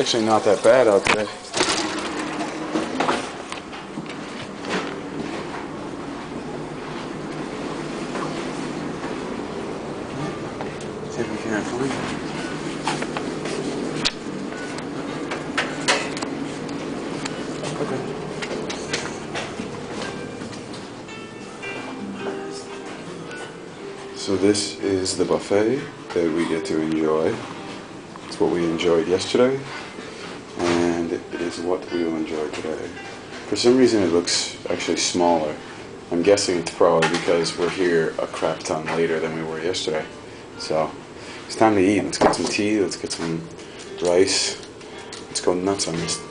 actually not that bad out today. Okay. So this is the buffet that we get to enjoy. It's what we enjoyed yesterday, and it is what we will enjoy today. For some reason, it looks actually smaller. I'm guessing it's probably because we're here a crap ton later than we were yesterday. So it's time to eat. Let's get some tea. Let's get some rice. Let's go nuts on this